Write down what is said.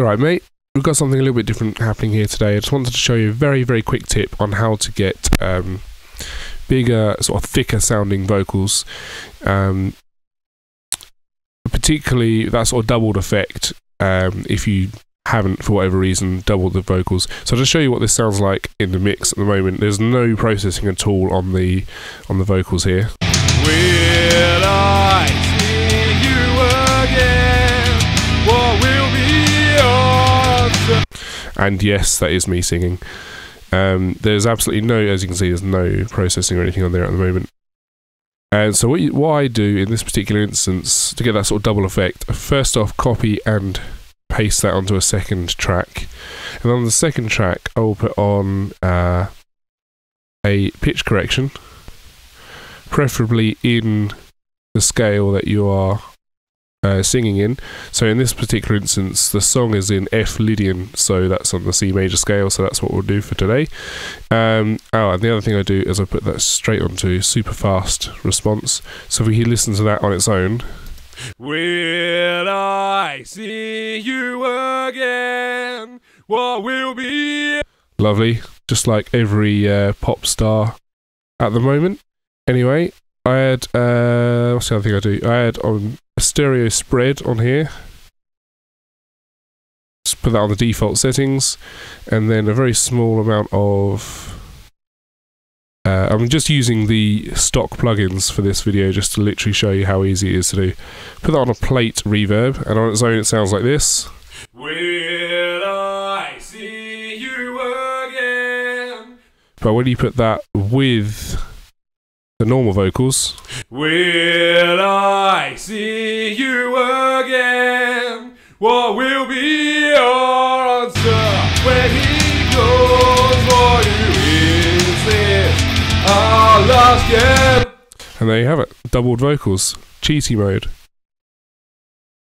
Right, mate. We've got something a little bit different happening here today. I just wanted to show you a very, very quick tip on how to get um, bigger, sort of thicker sounding vocals. Um, particularly that sort of doubled effect um, if you haven't, for whatever reason, doubled the vocals. So I'll just show you what this sounds like in the mix at the moment. There's no processing at all on the on the vocals here. And yes, that is me singing. Um, there's absolutely no, as you can see, there's no processing or anything on there at the moment. And so what, you, what I do in this particular instance to get that sort of double effect, first off, copy and paste that onto a second track, and on the second track, I will put on uh, a pitch correction, preferably in the scale that you are uh, singing in. So in this particular instance, the song is in F Lydian, so that's on the C major scale. So that's what we'll do for today. Um, oh, and the other thing I do is I put that straight onto super fast response. So if we can listen to that on its own, Will I see you again? What will be lovely, just like every uh, pop star at the moment. Anyway, I had uh, what's the other thing I do? I had on a stereo spread on here. Just put that on the default settings, and then a very small amount of. Uh, I'm just using the stock plugins for this video just to literally show you how easy it is to do. Put that on a plate reverb, and on its own it sounds like this. Will I see you again? But when you put that with the normal vocals, Will I see you again? What will be your answer when he goes for you? Is this our last game? and there you have it, doubled vocals, cheesy mode.